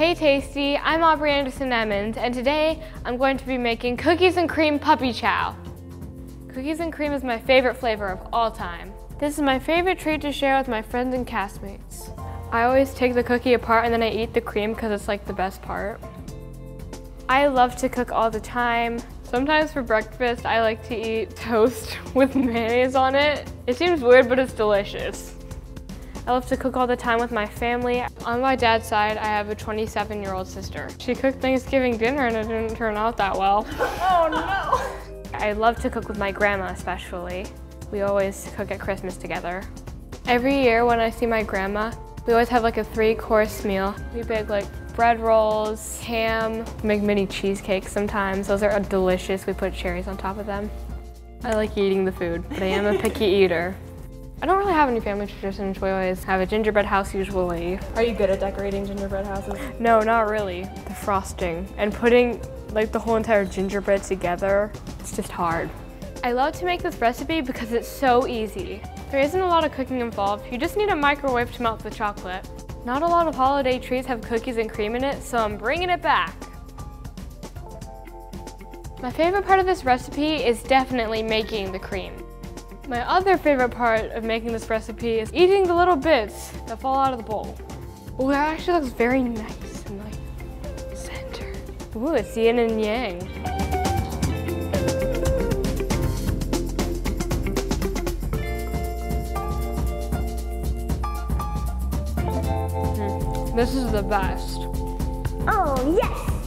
Hey Tasty, I'm Aubrey Anderson Emmons, and today I'm going to be making cookies and cream puppy chow. Cookies and cream is my favorite flavor of all time. This is my favorite treat to share with my friends and castmates. I always take the cookie apart and then I eat the cream because it's like the best part. I love to cook all the time. Sometimes for breakfast, I like to eat toast with mayonnaise on it. It seems weird, but it's delicious. I love to cook all the time with my family. On my dad's side, I have a 27 year old sister. She cooked Thanksgiving dinner and it didn't turn out that well. Oh no! I love to cook with my grandma especially. We always cook at Christmas together. Every year when I see my grandma, we always have like a three course meal. We bake like bread rolls, ham, make mini cheesecakes sometimes. Those are delicious. We put cherries on top of them. I like eating the food, but I am a picky eater. I don't really have any family traditions. We always have a gingerbread house usually. Are you good at decorating gingerbread houses? No, not really. The frosting and putting like the whole entire gingerbread together, it's just hard. I love to make this recipe because it's so easy. There isn't a lot of cooking involved. You just need a microwave to melt the chocolate. Not a lot of holiday treats have cookies and cream in it, so I'm bringing it back. My favorite part of this recipe is definitely making the cream. My other favorite part of making this recipe is eating the little bits that fall out of the bowl. Ooh, that actually looks very nice and like center. Ooh, it's yin and yang. Hmm, this is the best. Oh, yes!